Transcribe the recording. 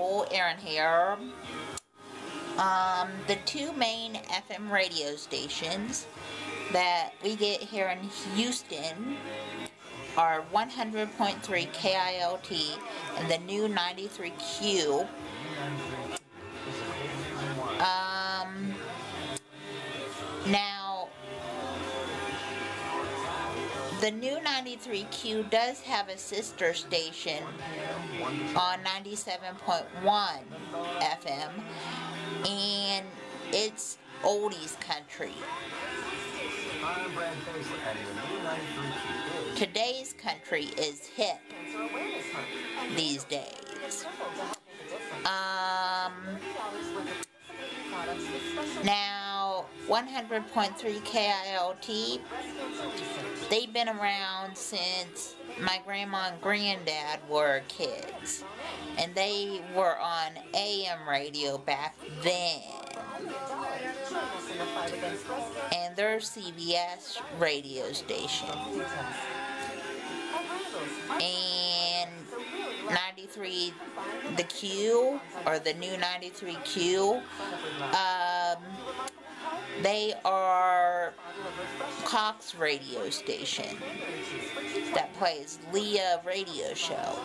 people, Aaron here. Um, the two main FM radio stations that we get here in Houston are 100.3 KILT and the new 93Q. Um, now, the new 93Q does have a sister station on 97.1 FM, and it's oldies country. Today's country is hip these days. Um, now, 100.3 KILT, they've been around since my grandma and granddad were kids. And they were on AM radio back then. And they're CBS radio station. And 93 the Q or the new 93Q um, they are Cox radio station that plays Leah radio show